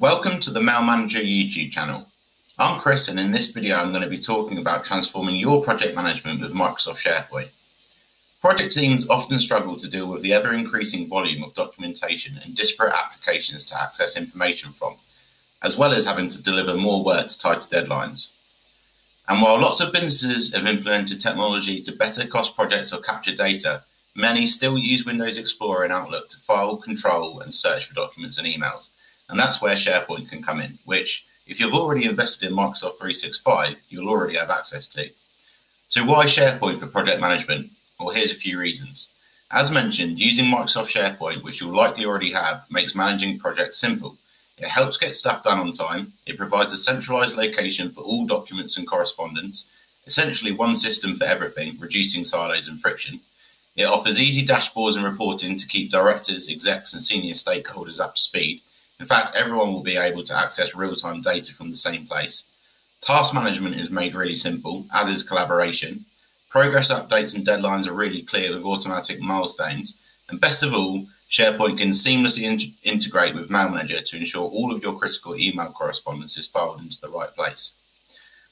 Welcome to the Mail Manager YouTube channel. I'm Chris and in this video I'm going to be talking about transforming your project management with Microsoft SharePoint. Project teams often struggle to deal with the ever increasing volume of documentation and disparate applications to access information from, as well as having to deliver more work to tighter deadlines. And while lots of businesses have implemented technology to better cost projects or capture data, many still use Windows Explorer and Outlook to file, control, and search for documents and emails. And that's where SharePoint can come in, which, if you've already invested in Microsoft 365, you'll already have access to. So, why SharePoint for project management? Well, here's a few reasons. As mentioned, using Microsoft SharePoint, which you'll likely already have, makes managing projects simple. It helps get stuff done on time. It provides a centralized location for all documents and correspondence, essentially one system for everything, reducing silos and friction. It offers easy dashboards and reporting to keep directors, execs, and senior stakeholders up to speed. In fact, everyone will be able to access real time data from the same place. Task management is made really simple, as is collaboration. Progress updates and deadlines are really clear with automatic milestones. And best of all, SharePoint can seamlessly in- integrate with Mail Manager to ensure all of your critical email correspondence is filed into the right place.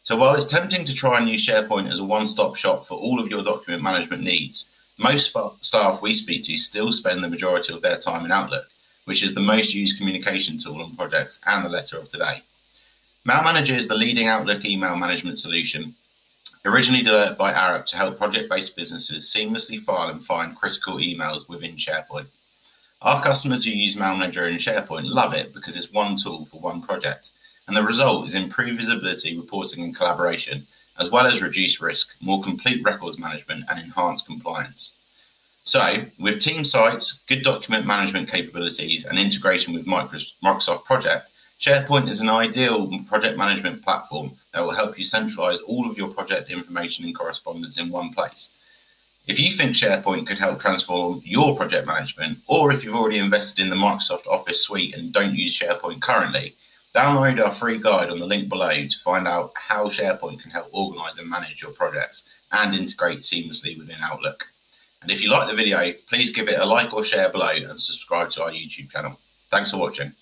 So while it's tempting to try and use SharePoint as a one stop shop for all of your document management needs, most staff we speak to still spend the majority of their time in Outlook which is the most used communication tool on projects and the letter of today. Mail Manager is the leading Outlook email management solution, originally developed by Arup to help project based businesses seamlessly file and find critical emails within SharePoint. Our customers who use Mail Manager and SharePoint love it because it's one tool for one project, and the result is improved visibility, reporting, and collaboration, as well as reduced risk, more complete records management, and enhanced compliance. So, with team sites, good document management capabilities, and integration with Microsoft Project, SharePoint is an ideal project management platform that will help you centralize all of your project information and correspondence in one place. If you think SharePoint could help transform your project management, or if you've already invested in the Microsoft Office suite and don't use SharePoint currently, download our free guide on the link below to find out how SharePoint can help organize and manage your projects and integrate seamlessly within Outlook. And if you like the video, please give it a like or share below and subscribe to our YouTube channel. Thanks for watching.